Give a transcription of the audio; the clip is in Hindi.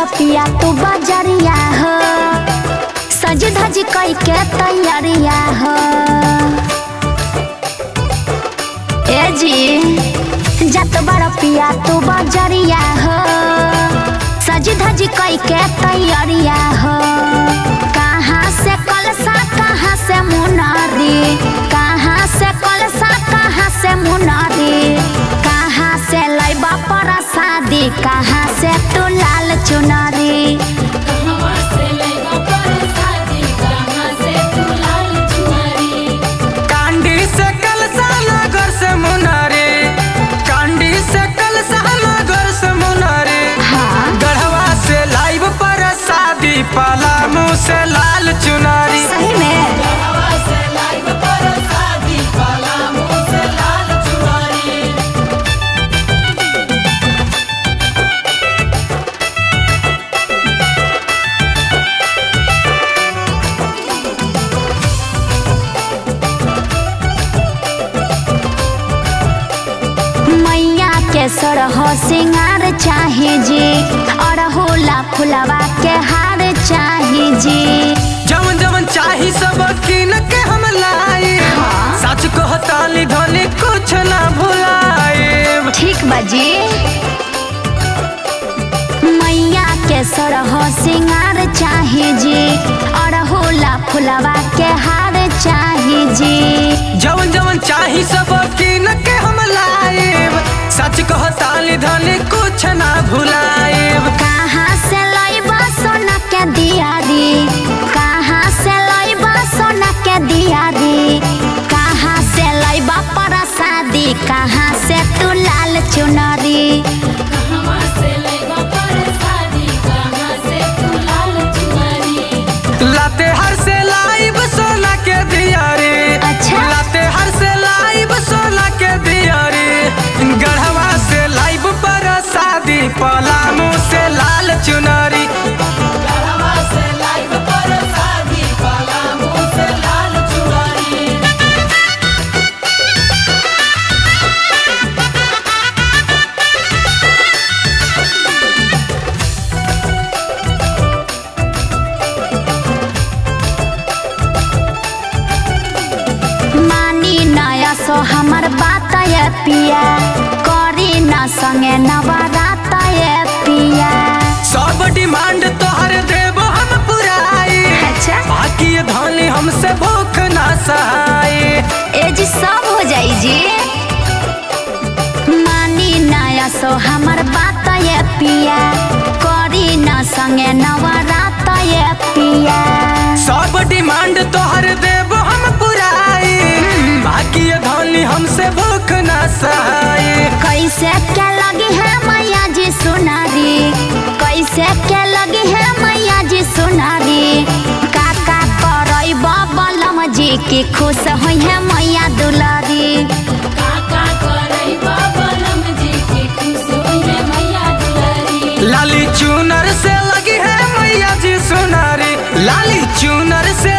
पिया तू बजरिया हो। सज धज कई के तैयारिया हो। ए जी, जत बड़पिया तू बजरिया हो। सज धज कई के तैयारिया हो। से लाल चुनारी। सही में। मैया के सिंगार चाहे जी बाजी मैया के सरह सिंगार चाहे जी अड़हुला फुलवा के हार चाहे जी। जवन जवन सो हमर बात ये पिया। करी न संगे नवरात ये पिया। सब डिमांड तोहर देव हम पुराई। अच्छा। बाकी ये धनी हमसे भूख ना सहाय ए जी सब हो जाई जी। मानी नया सो हमर बात ये पिया। करी न संगे नवरात ये पिया। सब डिमांड तोहर देव ये धनी हमसे भूख ना सहाय। कैसे क्या लगी है मैया जी सुनारी? कैसे क्या लगी है मैया जी सुनारी? काका करई बलम जी की खुश हुई है मैया दुलारी। काका करई बाबलम जी के खुश हुई है मैया दुलारी। लाली चूनर से लगी है मैया जी सुनारी। लाली चूनर से